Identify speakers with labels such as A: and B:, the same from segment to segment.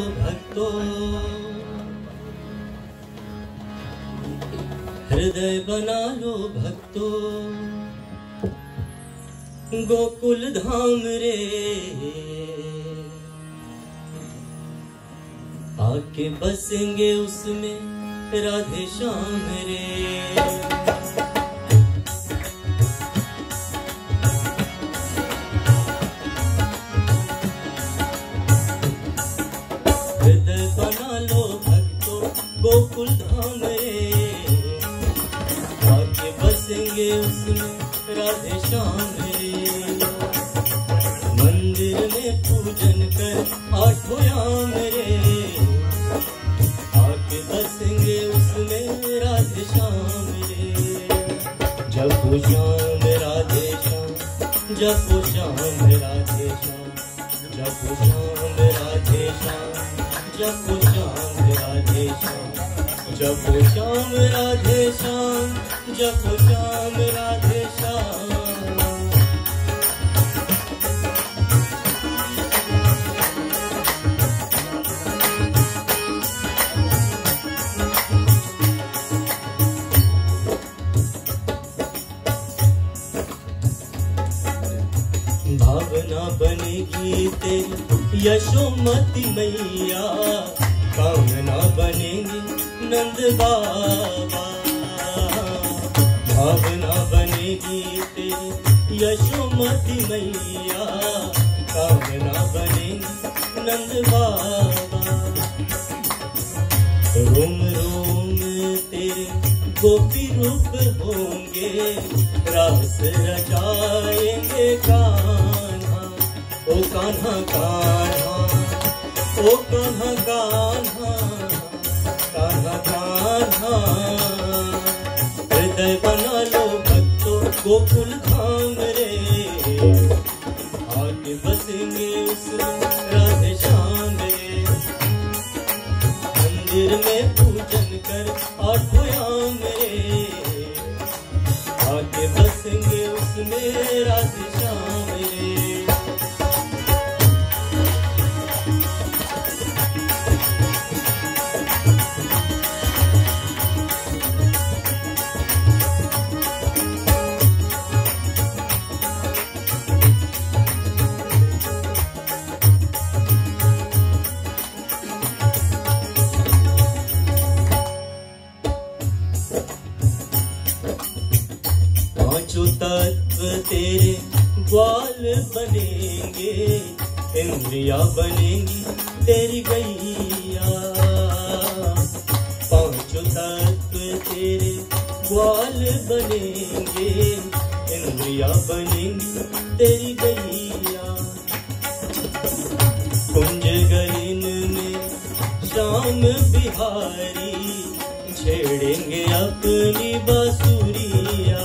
A: भक्तों। हृदय बना लो भक्तो। गोकुल धाम रे। आके बसेंगे उसमें राधे श्याम रे। गोकुल आके बसेंगे उसमें राधे श्याम। मंदिर में पूजन कर आठों याम रे आके बसेंगे उसमें राधे श्याम। रे जपो श्याम राधे श्याम, जपो श्याम राधे श्याम, जपो श्याम राधे श्याम, जपो श्याम राधे श्याम। जपो श्याम राधे श्याम जपो श्याम राधे श्याम। भावना बनेगी तेरी यशोमती मैया। कामना बनेगी नंद बाबा। भावना बनेगी तेरी यशोमती मैया। कामना बनेगी नंद बाबा। रोम रोम तेरे गोपी रूप होंगे। रास रचाएँगे कान्हा। ओ कान्हा कान्हा। ओ हृदय बना लो भक्तों गोकुल धाम रे आके बसेंगे उसमें राधे श्याम रे मंदिर में पूजन कर आठों याम रे बसेंगे उसमें राधे श्याम रे बनेंगे, इंद्रिया बनेंगी, तेरी गैया। पाँचों तत्व तेरे ग्वाल बनेंगे, इंद्रिया बनेंगी, तेरी गैया। कुंज गरीन में शाम बिहारी, छेड़ेंगे अपनी बांसुरिया।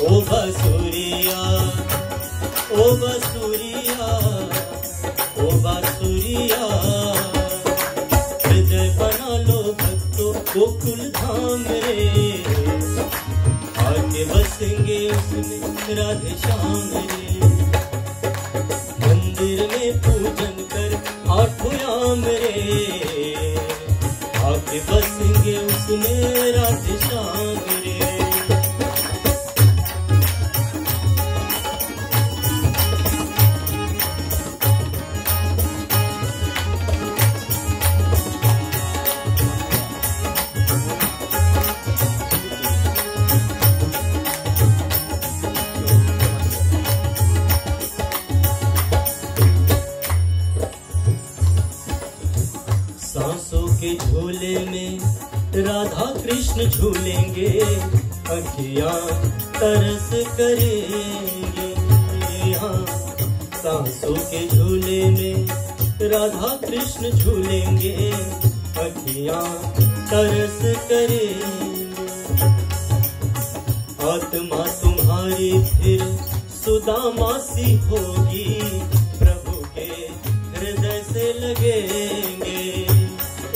A: ओ बांसुरिया ओ बसुरिया, ओ बांसुरिया। हृदय बना लो भक्तों गोकुल धाम रे। आके बसेंगे उसमें राधे श्याम रे। मंदिर में सांसों के झूले में राधा कृष्ण झूलेंगे, अखियाँ तरस करेंगे। हाँ सांसों के झूले में राधा कृष्ण झूलेंगे, अखियाँ तरस करेंगे। आत्मा तुम्हारी फिर सुदामा सी होगी, प्रभु के हृदय से लगेंगे।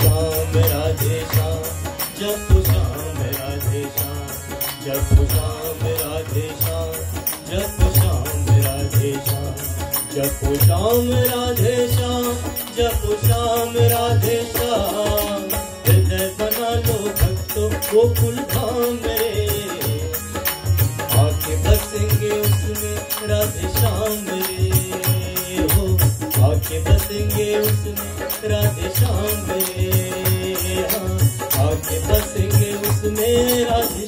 A: श्याम राधे श्याम जप श्याम राधे श्याम जप श्याम राधे श्याम जप श्याम राधे श्याम जप श्याम राधे श्याम जप श्याम राधे श्याम जप श्याम राधे श्याम हृदय बना लो भक्तों गोकुल धाम रे। आके बसेंगे उसमें राधे श्याम हो, आके बसेंगे उसमें राधे श्याम रे। हाँ